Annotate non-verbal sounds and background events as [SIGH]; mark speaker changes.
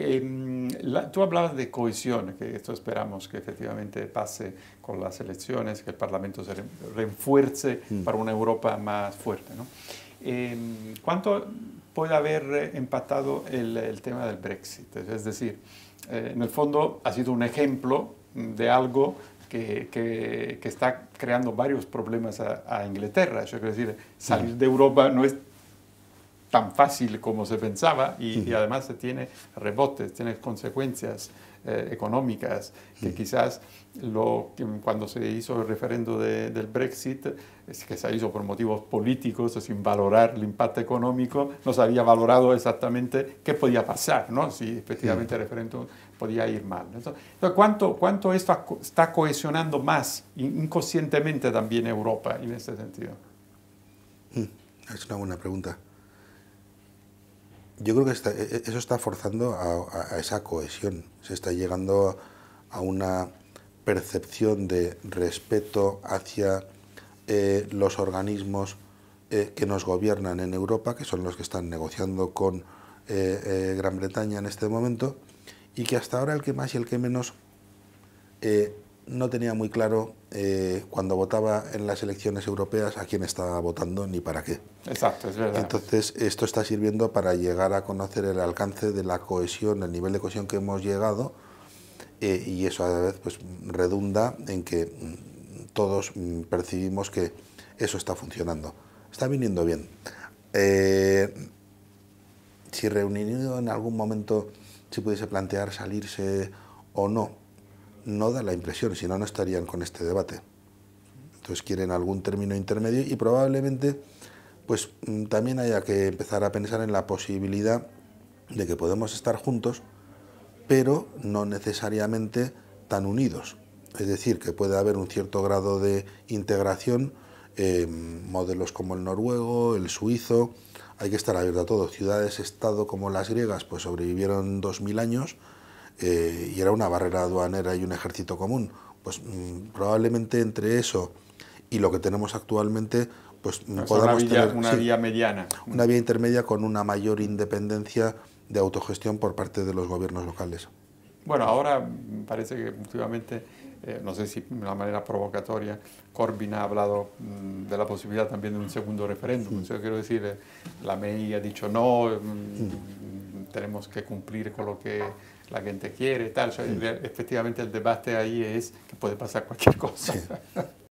Speaker 1: Em, tú hablabas de cohesión, que esto esperamos que efectivamente pase con las elecciones, que el Parlamento se refuerce mm. para una Europa más fuerte. ¿no? Em, ¿Cuánto puede haber empatado el, tema del Brexit? Es decir, eh, en el fondo ha sido un ejemplo de algo que, que, está creando varios problemas a, Inglaterra. Yo quiero decir, salir de Europa no es tan fácil como se pensaba y, además se tiene rebotes, tiene consecuencias eh, económicas que quizás lo, cuando se hizo el referendo del Brexit, que se hizo por motivos políticos, sin valorar el impacto económico, no se había valorado exactamente qué podía pasar, ¿no? si efectivamente el referendo podía ir mal. Entonces, ¿cuánto, ¿cuánto esto está cohesionando más inconscientemente también Europa en ese sentido?
Speaker 2: Es una buena pregunta. Yo creo que e, e, eso está forzando a, esa cohesión. Se está llegando a una percepción de respeto hacia eh, los organismos eh, que nos gobiernan en Europa, que son los que están negociando con eh, Gran Bretaña en este momento, y que hasta ahora el que más y el que menos no tenía muy claro eh, cuando votaba en las elecciones europeas a quién estaba votando ni para qué.
Speaker 1: Exacto, es verdad.
Speaker 2: Entonces, esto está sirviendo para llegar a conocer el alcance de la cohesión, el nivel de cohesión que hemos llegado, eh, y eso a la vez pues, redunda en que mm, todos mm, percibimos que eso está funcionando. Está viniendo bien. Eh, si reunido en algún momento se pudiese plantear salirse o no, no da la impresión, si no, no estarían con este debate. Entonces quieren algún término intermedio y probablemente pues mm, también haya que empezar a pensar en la posibilidad de que podemos estar juntos, pero no necesariamente tan unidos. Es decir, que puede haber un cierto grado de integración, eh, modelos como el noruego, el suizo, hay que estar abierto a todo. Ciudades-estado como las griegas, pues sobrevivieron 2.000 años, eh, y era una barrera aduanera y un ejército común. Pues mm, probablemente entre eso y lo que tenemos actualmente, pues
Speaker 1: mm, podamos una tener una vía mediana.
Speaker 2: Una vía intermedia con una mayor independencia de autogestión por parte de los gobiernos locales.
Speaker 1: Bueno, ahora parece que últimamente, eh, no sé si de una manera provocatoria, Corbyn ha hablado mm, de la posibilidad también de un segundo referéndum. Yo quiero decir, eh, la MEI ha dicho no, tenemos que cumplir con lo que la gente quiere, tal. efectivamente el debate ahí es que puede pasar cualquier cosa. [LAUGHS]